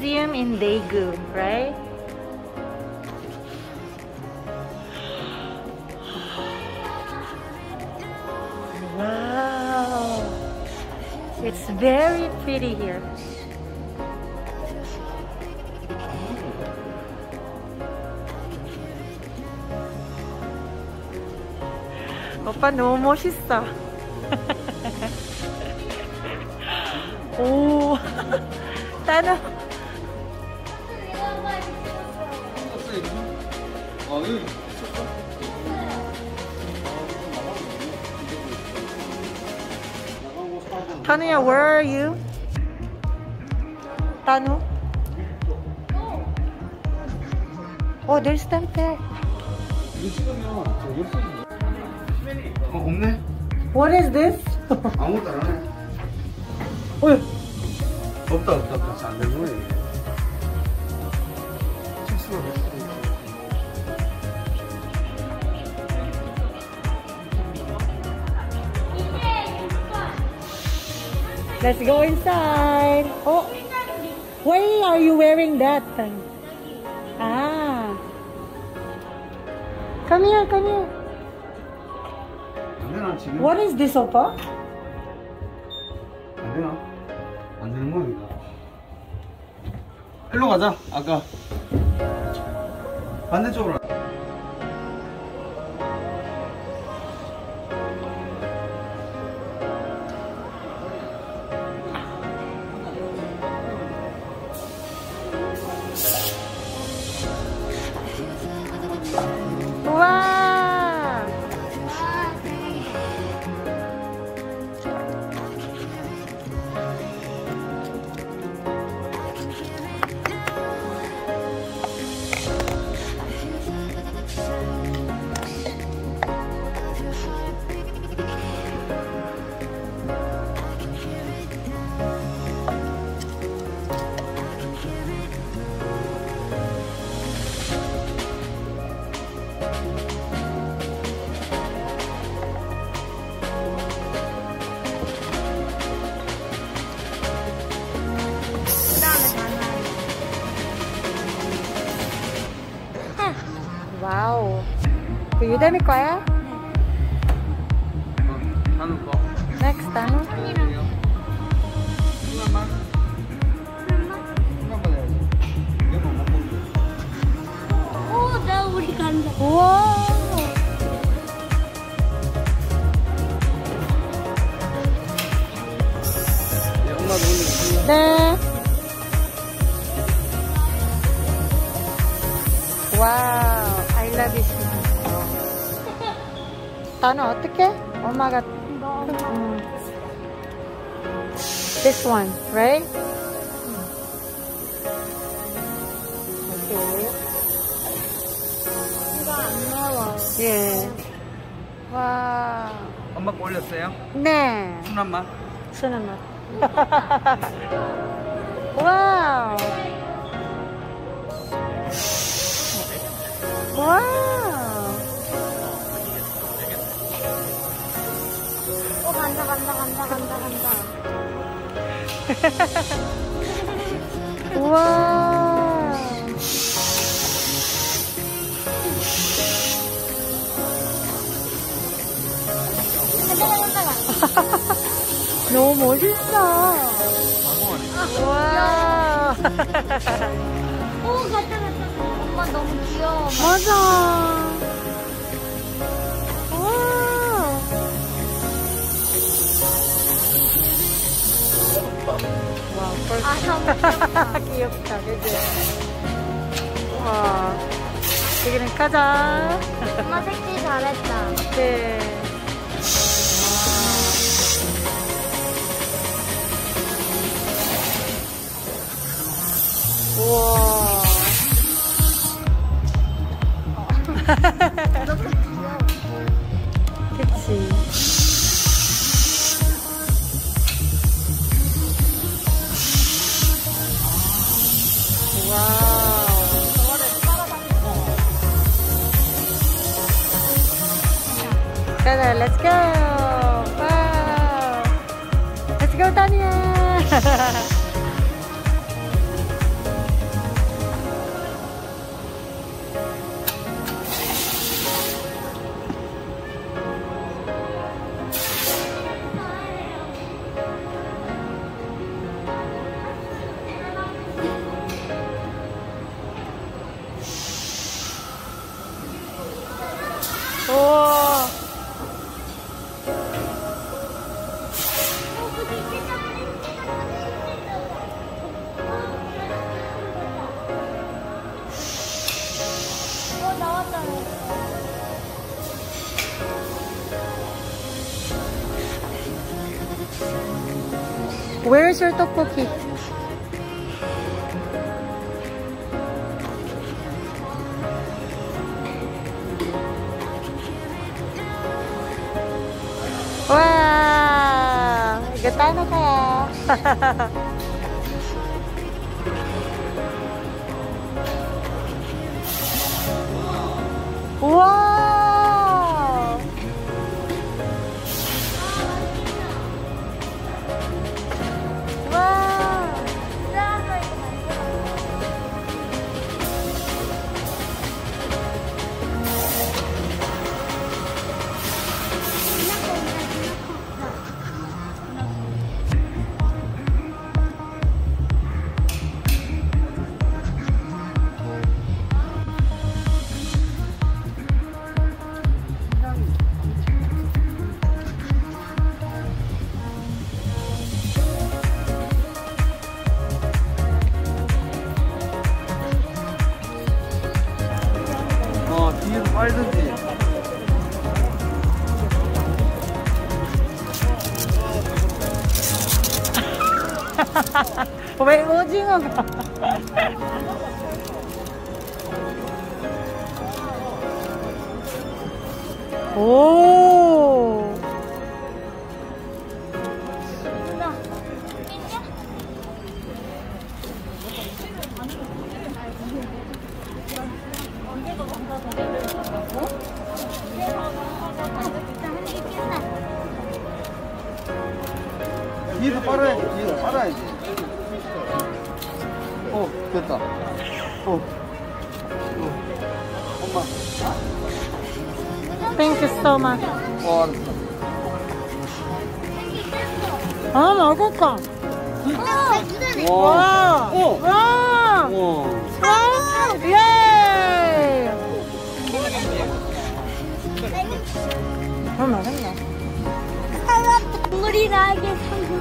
Museum in Daegu, right? Wow. It's very pretty here. 오빠 너무 멋있어. 오, 따라. Where are you? 따누? Oh, there's them there. 없네 What is this? 아무것도 안 하네 어이, 없다 없다 없다 잘안 되는 거야 이게 실수가 됐어 let's go inside. Oh, why are you wearing that? Ah. Come here, come here. 안 되나 지금? What is this, 오빠? 안 되나? 안 되는 거니까. 일로 가자. 아까 반대쪽으로. 유대미 거야? 하는 거. Next, 따누. 하나만. 하나만 해야지. 이거만 먹고. 오, 나 우리 간다. 우와. 네, 엄마도 오늘 네. 와우, I love it. 나는 어떻게? 엄마가 음. This one, right? Okay. 이거 안 매워. 예. 와. 엄마 거 올렸어요? 네. 순한 맛. 쓰는 맛. 와우. 와우. 간다, 간다, 간다, 간다. 우와. 간다, 간다, 간다. 너무 멋있어. 와. 오, 갔다, 갔다. 엄마 너무 귀여워. 맞아. 와, 벌써 아, 귀엽다. 귀엽다, 그지? 와. 여기는 가자. 엄마 색칠 잘했다. 네. 우와. Let's go. Wow. Let's go, Tanya. 우 oh. Where's your tteokbokki? 와, 이거 따는 거야. 우와. 왜 오징어가? 오. 뒤에서 빨아야지, 뒤에서 빨아야지. 어, 됐다. 어. 어. 엄마. Thank you so much. 어, 알았어. 아, 맛있다. 와. 와. 어. 와. 어. 와. 예. 어, 맛있네. 물이 나게 성공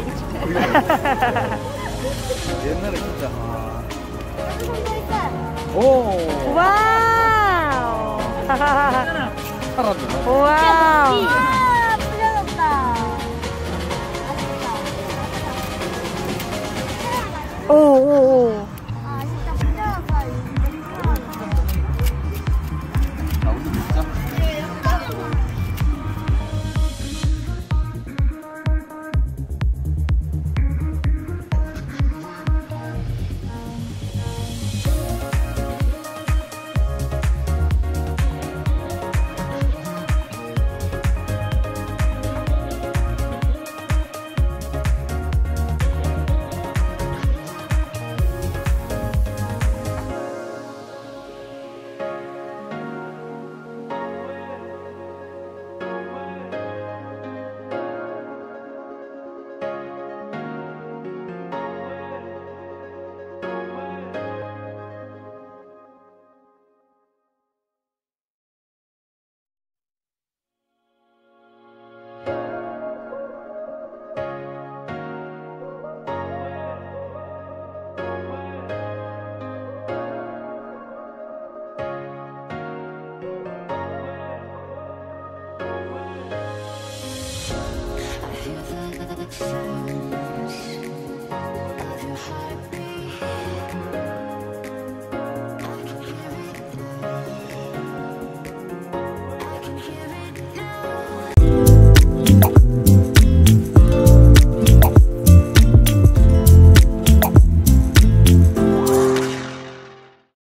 있어. 옛날에 진짜. 오. 와우. 살았네. 와우. 아, 풀려졌다. 오, 오, 오.